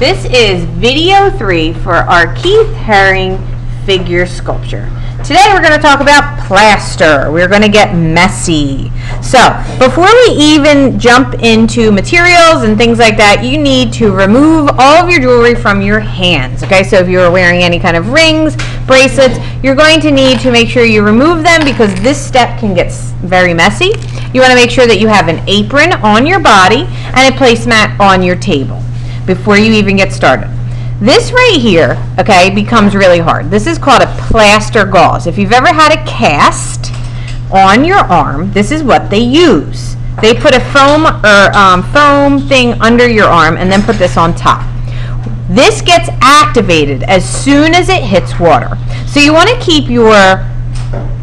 This is video three for our Keith Haring figure sculpture. Today we're going to talk about plaster. We're going to get messy. So before we even jump into materials and things like that, you need to remove all of your jewelry from your hands. Okay, so if you're wearing any kind of rings, bracelets, you're going to need to make sure you remove them because this step can get very messy. You want to make sure that you have an apron on your body and a placemat on your table before you even get started. This right here, okay, becomes really hard. This is called a plaster gauze. If you've ever had a cast on your arm, this is what they use. They put a foam or um, foam thing under your arm and then put this on top. This gets activated as soon as it hits water. So you want to keep your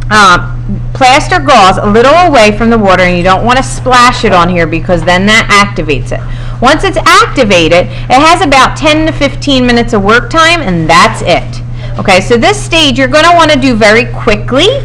uh, plaster gauze a little away from the water and you don't want to splash it on here because then that activates it. Once it's activated, it has about 10 to 15 minutes of work time and that's it. Okay, so this stage you're going to want to do very quickly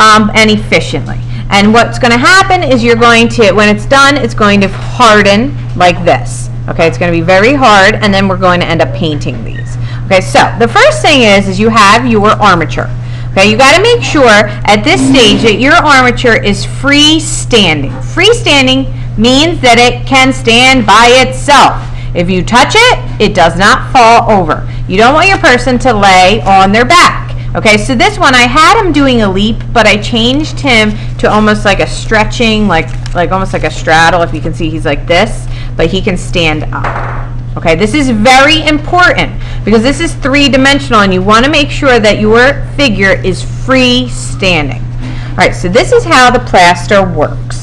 um, and efficiently. And what's going to happen is you're going to, when it's done, it's going to harden like this. Okay, it's going to be very hard and then we're going to end up painting these. Okay, so the first thing is, is you have your armature. Okay, you got to make sure at this stage that your armature is freestanding. Freestanding means that it can stand by itself. If you touch it, it does not fall over. You don't want your person to lay on their back. Okay, so this one I had him doing a leap, but I changed him to almost like a stretching, like like almost like a straddle. If you can see, he's like this, but he can stand up. Okay, this is very important because this is three-dimensional and you want to make sure that your figure is free standing. All right, so this is how the plaster works.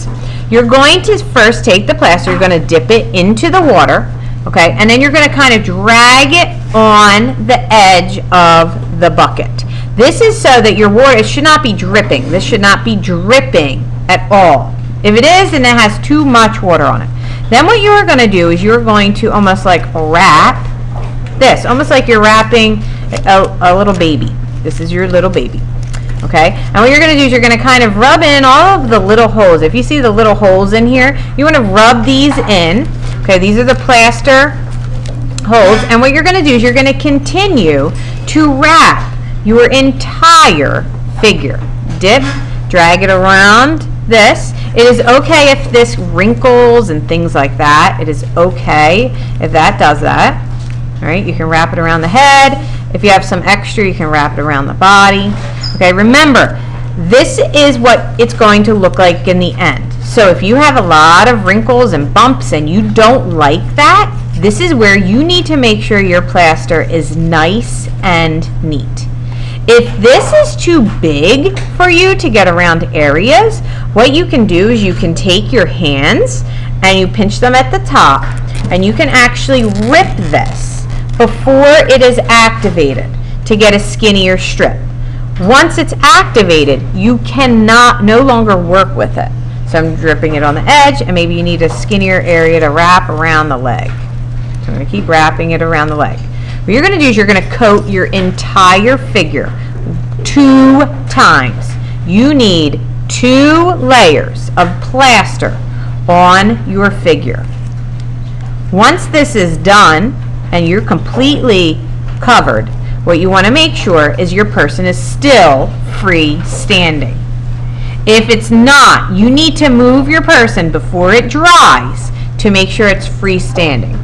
You're going to first take the plaster, you're going to dip it into the water, okay, and then you're going to kind of drag it on the edge of the bucket. This is so that your water, it should not be dripping. This should not be dripping at all. If it is, then it has too much water on it. Then what you're going to do is you're going to almost like wrap this, almost like you're wrapping a, a little baby. This is your little baby. Okay, and what you're going to do is you're going to kind of rub in all of the little holes. If you see the little holes in here, you want to rub these in. Okay, these are the plaster holes. And what you're going to do is you're going to continue to wrap your entire figure. Dip, drag it around this. It is okay if this wrinkles and things like that. It is okay if that does that. All right, you can wrap it around the head. If you have some extra, you can wrap it around the body. Okay, remember, this is what it's going to look like in the end. So if you have a lot of wrinkles and bumps and you don't like that, this is where you need to make sure your plaster is nice and neat. If this is too big for you to get around areas, what you can do is you can take your hands and you pinch them at the top and you can actually rip this before it is activated to get a skinnier strip. Once it's activated, you cannot no longer work with it. So I'm dripping it on the edge and maybe you need a skinnier area to wrap around the leg. So I'm going to keep wrapping it around the leg. What you're going to do is you're going to coat your entire figure two times. You need two layers of plaster on your figure. Once this is done and you're completely covered, what you want to make sure is your person is still free standing. If it's not, you need to move your person before it dries to make sure it's freestanding.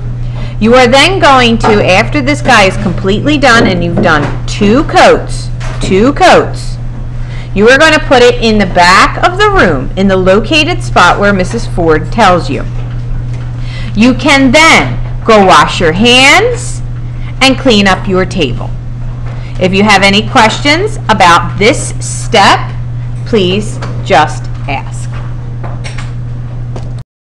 You are then going to, after this guy is completely done and you've done two coats, two coats, you are going to put it in the back of the room in the located spot where Mrs. Ford tells you. You can then go wash your hands and clean up your table. If you have any questions about this step, please just ask.